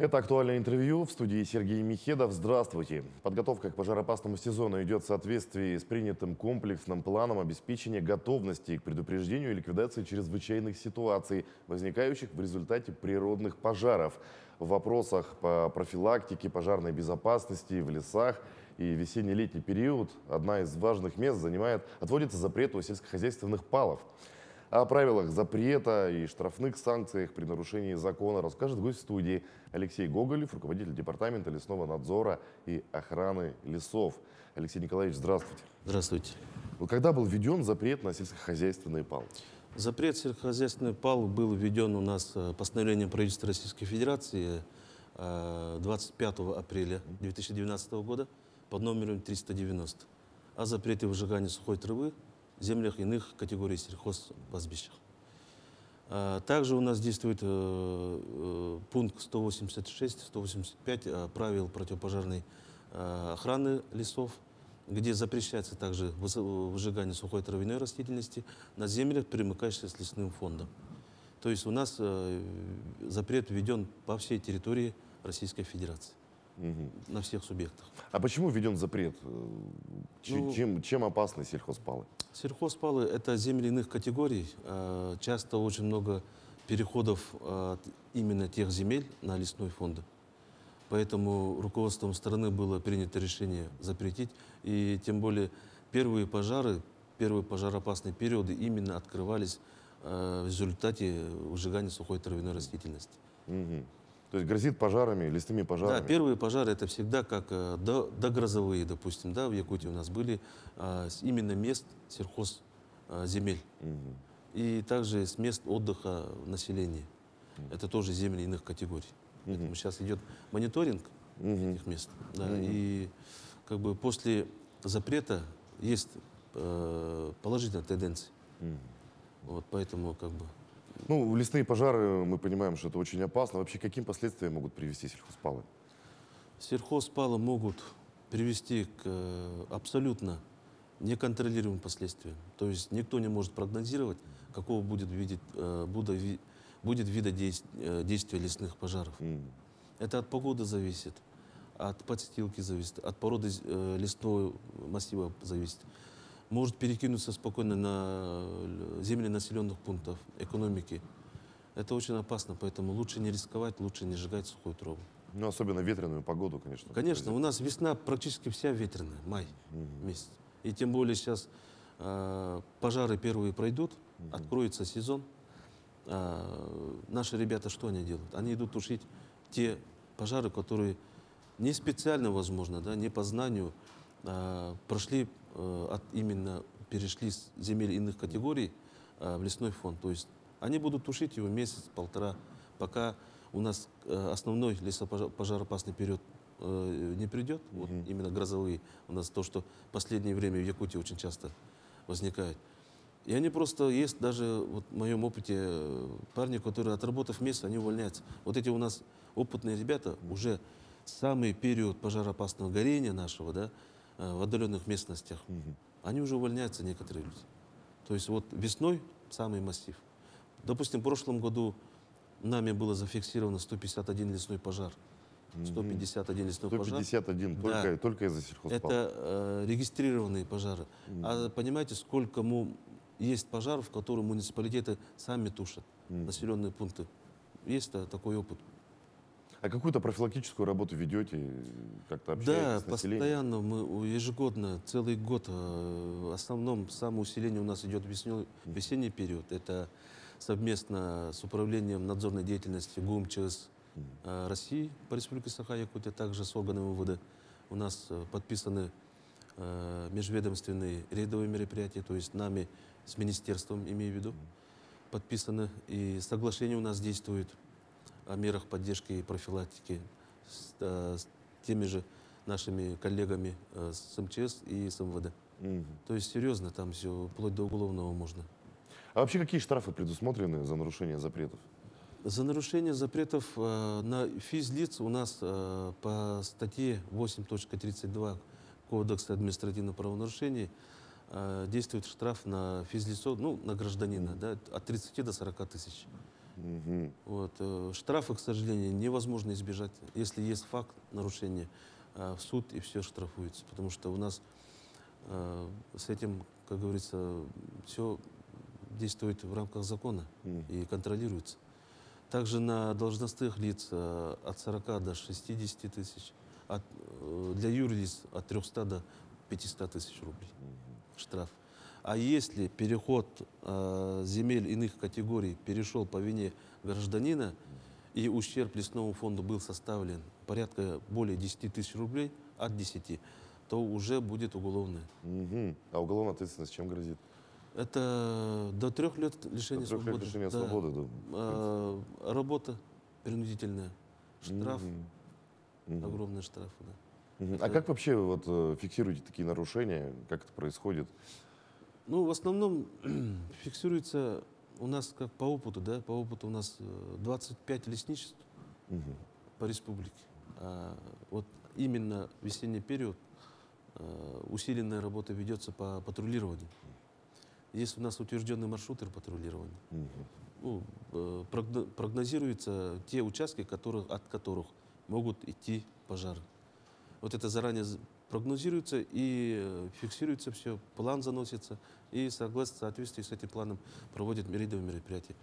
Это актуальное интервью в студии Сергей Михедов. Здравствуйте. Подготовка к пожароопасному сезону идет в соответствии с принятым комплексным планом обеспечения готовности к предупреждению и ликвидации чрезвычайных ситуаций, возникающих в результате природных пожаров. В вопросах по профилактике пожарной безопасности в лесах и весенне-летний период одна из важных мест занимает, отводится запрету сельскохозяйственных палов. О правилах запрета и штрафных санкциях при нарушении закона расскажет гость студии Алексей Гоголев, руководитель департамента лесного надзора и охраны лесов. Алексей Николаевич, здравствуйте. Здравствуйте. Вот когда был введен запрет на сельскохозяйственные палы? Запрет сельскохозяйственный пал был введен у нас э, постановлением правительства Российской Федерации э, 25 апреля 2012 года под номером 390 о запрете выжигания сухой травы землях иных категорий сельхозпастбищах. А, Также у нас действует э, э, пункт 186-185 э, правил противопожарной охраны лесов, где запрещается также выжигание сухой травяной растительности на землях, примыкающих с лесным фондом. То есть у нас запрет введен по всей территории Российской Федерации, на всех субъектах. А почему введен запрет? Э, ч- Ну- чем, чем опасны сельхозпалы? Сельхозпалы – это земли иных категорий. Э, Часто очень много переходов э, от именно тех земель на лесной фонд. Поэтому руководством страны было принято решение запретить. И тем более первые пожары, первые пожароопасные периоды именно открывались в результате выжигания сухой травяной растительности. Мгм. То есть грозит пожарами, лесными пожарами? Да, первые пожары это всегда как э, до, догрозовые, допустим, да, в Якутии у нас были а, именно мест сельхоз а, земель. И также с мест отдыха населения. Это тоже земли иных категорий. Поэтому сейчас идет мониторинг этих мест. Да, И как бы после запрета есть э, положительная тенденция. Вот поэтому как бы Ну, лесные пожары, мы понимаем, что это очень опасно. Вообще, каким последствиям могут привести сельхозпалы? Сельхозпалы могут привести к э, абсолютно неконтролируемым последствиям. То есть никто не может прогнозировать, какого будет, видеть, э, ви- будет вида э, действия лесных пожаров. Это от погоды зависит, от подстилки зависит, от породы лесного массива зависит. Может перекинуться спокойно на э, земли населенных пунктов, экономики. Это очень опасно, поэтому лучше не рисковать, лучше не сжигать сухую траву. Ну, особенно ветреную погоду, конечно. Конечно, у нас весна практически вся ветреная, май месяц. И тем более сейчас э, пожары первые пройдут, откроется сезон. А, наши ребята что они делают? Они идут тушить те пожары, которые не специально, возможно, да, не по знанию, а, прошли э, от именно, перешли с земель иных категорий а, в лесной фонд. То есть они будут тушить его месяц-полтора, пока у нас э, основной лесопожароопасный период э, не придет, вот именно грозовые, у нас то, что в последнее время в Якутии очень часто возникает. И они просто, есть даже вот в моем опыте э, парни, которые, отработав месяц, они увольняются. Вот эти у нас опытные ребята уже самый период пожароопасного горения нашего, да, э, в отдаленных местностях, они уже увольняются, некоторые люди. То есть вот весной самый массив. Допустим, в прошлом году нами было зафиксировано 151 лесной пожар. 151 лесной пожар. 151 Да. только, только из-за сельхозпала. Это э, регистрированные пожары. А понимаете, сколько му- есть пожаров, которые муниципалитеты сами тушат, населенные пункты. Есть та- такой опыт. А какую-то профилактическую работу ведете? Как-то Да, общаетесь с населением? постоянно мы ежегодно, целый год, э, в основном самоусиление у нас идет весной, весенний период. Это совместно с управлением надзорной деятельности ГУМ ЧС э, России по Республике Саха-Якутия, также с органами МВД. У нас э, подписаны э, межведомственные рейдовые мероприятия, то есть нами с министерством, имею в виду, подписаны. И соглашение у нас действует о мерах поддержки и профилактики с, э, с теми же нашими коллегами э, с МЧС и с МВД. То есть серьезно, там все, вплоть до уголовного можно. А вообще какие штрафы предусмотрены за нарушение запретов? За нарушение запретов э, на физлиц у нас э, по статье 8.32 Кодекса административных правонарушений э, действует штраф на физлицо, ну, на гражданина, да, от 30 до 40 тысяч. Мгм. Вот, э, штрафы, к сожалению, невозможно избежать. Если есть факт нарушения, э, в суд и все штрафуется. Потому что у нас э, с этим, как говорится, все действует в рамках закона Мгм. и контролируется. Также на должностных лиц от 40 до 60 тысяч, от, для юрлиц от 300 до 500 тысяч рублей штраф. А если переход э, земель иных категорий перешел по вине гражданина, и ущерб лесному фонду был составлен порядка более 10 тысяч рублей, от 10, то уже будет уголовное. Мгм. А уголовная ответственность чем грозит? Это до трех лет лишения До трех лет свободы. лишения Да. свободы, да. А, работа принудительная, штраф. Мгм. огромные штрафы. Да. А Это- как вообще вот э, фиксируете такие нарушения? Как это происходит? Ну, в основном фиксируется у нас как по опыту, да, по опыту у нас э, 25 лесничеств Мгм. по республике. А вот именно в весенний период э, усиленная работа ведется по патрулированию. Есть у нас утвержденный маршруты патрулирования. Мгм. Ну, э, прогно- прогнозируются те участки, которых, от которых могут идти пожары. Вот это заранее прогнозируется и э, фиксируется все, план заносится, и согласно, соответствии с этим планом проводят рейдовые мероприятия.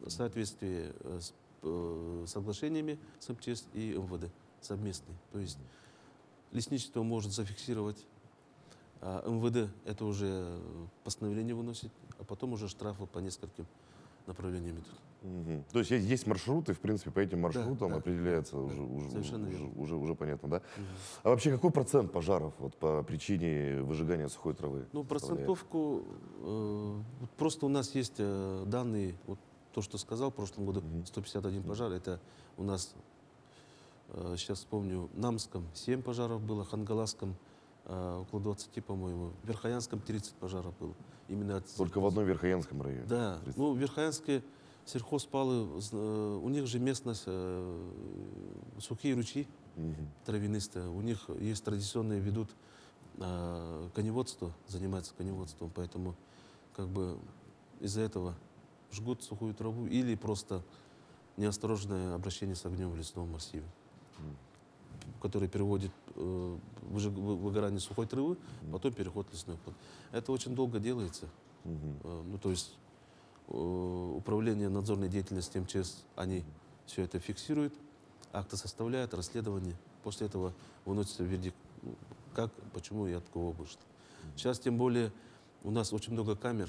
В соответствии э, с э, соглашениями с МЧС и МВД совместные. То есть лесничество может зафиксировать, а МВД это уже постановление выносит, а потом уже штрафы по нескольким направлениям идут. Мгм. То есть есть- маршруты, в принципе, по этим маршрутам да, определяется да, уже, да, уже, уже, уже, уже понятно, да? А вообще какой процент пожаров вот, по причине выжигания сухой травы? Ну, процентовку, э, вот просто у нас есть э, данные, вот то, что сказал, в прошлом году Мгм. 151 пожар, это у нас, э, сейчас вспомню, в Намском 7 пожаров было, Хангаласском э, около 20, по-моему, в Верхоянском 30 пожаров было. Именно от Только в одном Верхоянском районе? Да, 30. ну, Верхоянские сельхозпалы, у них же местность, сухие ручьи, травянистые. У них есть традиционные ведут коневодство, занимаются коневодством, поэтому как бы из-за этого жгут сухую траву или просто неосторожное обращение с огнем в лесном массиве, который переводит э, выгорание сухой травы, потом переход в лесной фонд. Это очень долго делается. Э, Ну, то есть управление надзорной деятельности МЧС, они все это фиксируют, акты составляют, расследование. После этого выносится вердикт, ну, как, почему и от кого вышло. Сейчас, тем более, у нас очень много камер,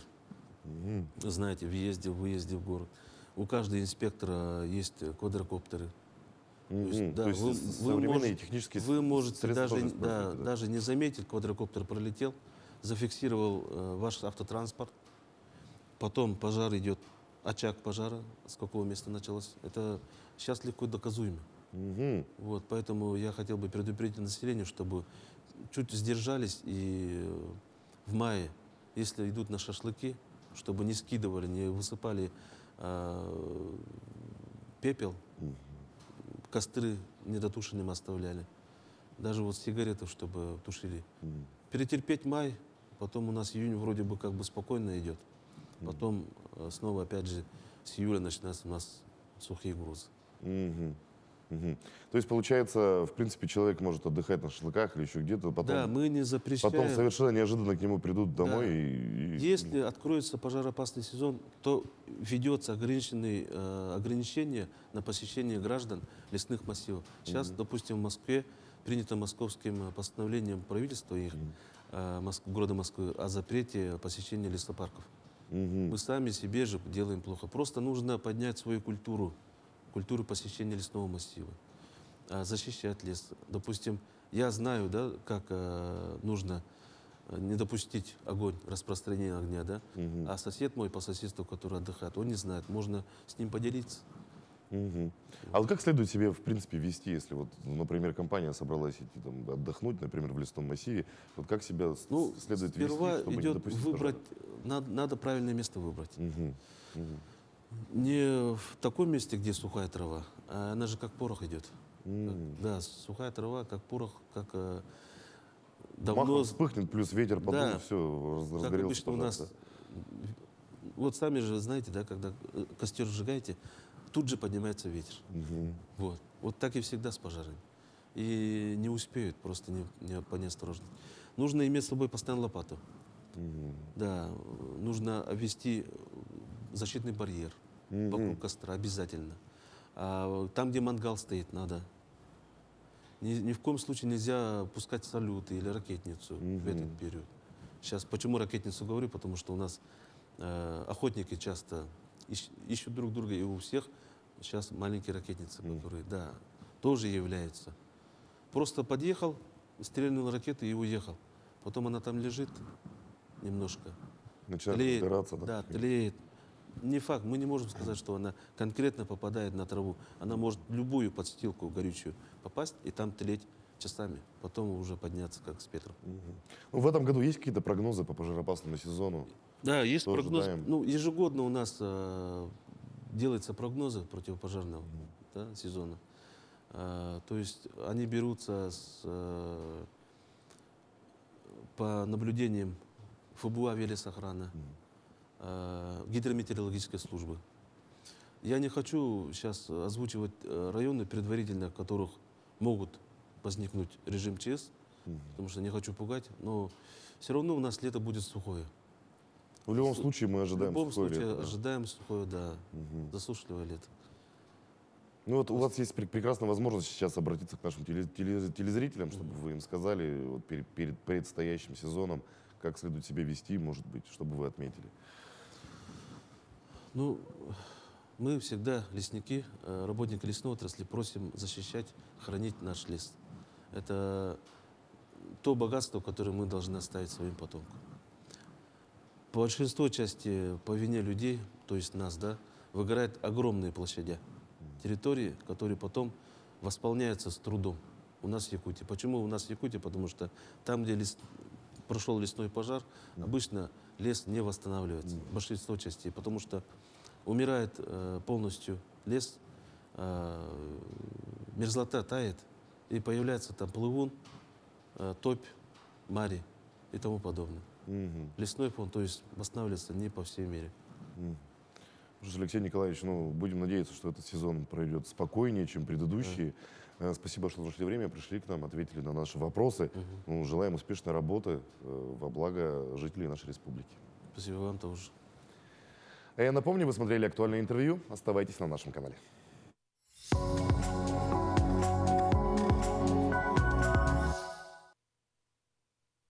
знаете, в въезде, в выезде в город. У каждого инспектора есть э, квадрокоптеры. Есть, да, То есть вы- с- вы современные можете- технические Вы можете даже, да, да? даже не заметить, квадрокоптер пролетел, зафиксировал э, ваш автотранспорт, потом пожар идет, очаг пожара, с какого места началось. Это сейчас легко доказуемо. Мгм. Вот, поэтому я хотел бы предупредить население, чтобы чуть сдержались и э, в мае, если идут на шашлыки, чтобы не скидывали, не высыпали э, пепел, костры недотушенным оставляли. Даже вот сигареты, чтобы тушили. Мгм. Перетерпеть май, потом у нас июнь вроде бы как бы спокойно идет. Потом э, снова опять же с июля начинаются у нас сухие грузы. Мгм. Мгм. То есть, получается, в принципе, человек может отдыхать на шашлыках или еще где-то, потом, да, мы не запрещаем. потом совершенно неожиданно к нему придут домой Да. и, и- Если откроется пожароопасный сезон, то ведется ограниченный, э, ограничение на посещение граждан лесных массивов. Сейчас, допустим, в Москве принято московским постановлением правительства их, э, Моск- города Москвы о запрете посещения лесопарков. Мгм. Мы сами себе же делаем плохо. Просто нужно поднять свою культуру, культуру посещения лесного массива, а, защищать лес. Допустим, я знаю, да, как э, нужно э, не допустить огонь, распространение огня, да, Мгм. а сосед мой по соседству, который отдыхает, он не знает, можно с ним поделиться. Мгм. А вот как следует себе, в принципе, вести, если вот, ну, например, компания собралась идти там, отдохнуть, например, в лесном массиве, вот как себя Ну, следует сперва вести, чтобы не идет допустить выбрать? Надо, надо правильное место выбрать. Мгм. Мгм. Не в таком месте, где сухая трава, а она же как порох идет. М. Да, сухая трава, как порох, как э, давно... Махом вспыхнет, плюс ветер, потом Да. все, раз- Как обычно у нас... да? Вот сами же знаете, да, когда э, костер сжигаете, тут же поднимается ветер. Вот. Вот так и всегда с пожарами. И не успеют просто не, не, по неосторожности. Нужно иметь с собой постоянно лопату. Да, э, нужно обвести э, защитный барьер вокруг костра обязательно. А там, где мангал стоит, надо. Ни, ни в коем случае нельзя пускать салюты или ракетницу в этот период. Сейчас почему ракетницу говорю? Потому что у нас э, охотники часто ищ- ищут друг друга, и у всех сейчас маленькие ракетницы, которые, да, тоже являются. Просто подъехал, стрельнул ракеты и уехал. Потом она там лежит немножко, Начинает тлеет, разбираться, да? да, тлеет. Не факт, мы не можем сказать, что она конкретно попадает на траву. Она может любую подстилку горючую попасть и там тлеть часами. Потом уже подняться как с Петром. Ну, в этом году есть какие-то прогнозы по пожаропасному сезону? Да, есть Что прогноз. ожидаем? Ну, ежегодно у нас э, делаются прогнозы противопожарного да, сезона. Э, то есть они берутся с, э, по наблюдениям ФБУ авиалесохрана, э, гидрометеорологической службы. Я не хочу сейчас озвучивать э, районы предварительно, в которых могут возникнуть режим ЧС, потому что не хочу пугать, но все равно у нас лето будет сухое. В любом случае мы В ожидаем любом сухое случае лето, да. ожидаем сухое, да, засушливое лето. Ну вот у вас есть пр- прекрасная возможность сейчас обратиться к нашим теле- теле- телезрителям, чтобы вы им сказали вот перед, перед предстоящим сезоном, как следует себя вести, может быть, чтобы вы отметили. Ну, мы всегда, лесники, э, работники лесной отрасли, просим защищать, хранить наш лес. Это то богатство, которое мы должны оставить своим потомкам. По большинству части по вине людей, то есть нас, да, выгорают огромные площади, территории, которые потом восполняются с трудом. У нас в Якутии. Почему у нас в Якутии? Потому что там, где лес- прошел лесной пожар, обычно лес не восстанавливается, большинство частей, потому что умирает э, полностью лес, э, мерзлота тает, и появляется там плывун, э, топь, мари и тому подобное. Мгм. Лесной фонд, то есть восстанавливается не по всей мере. Что ж, Алексей Николаевич, ну, будем надеяться, что этот сезон пройдет спокойнее, чем предыдущие. Э, Спасибо, что нашли время, пришли к нам, ответили на наши вопросы. Ну, желаем успешной работы э, во благо жителей нашей республики. Спасибо вам тоже. А я напомню, вы смотрели актуальное интервью. Оставайтесь на нашем канале.